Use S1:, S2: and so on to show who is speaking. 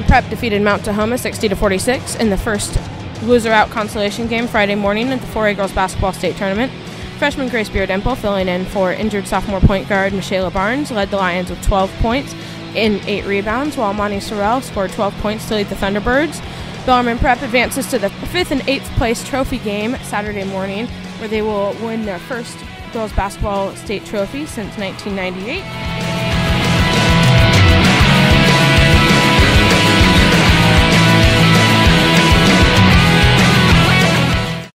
S1: Prep defeated Mount Tahoma 60 to 46 in the first loser out consolation game Friday morning at the 4A girls basketball state tournament. Freshman Grace Beardemple, filling in for injured sophomore point guard Michaela Barnes, led the Lions with 12 points in eight rebounds, while Monty Sorrell scored 12 points to lead the Thunderbirds. Bellarmine Prep advances to the fifth and eighth place trophy game Saturday morning, where they will win their first girls basketball state trophy since 1998.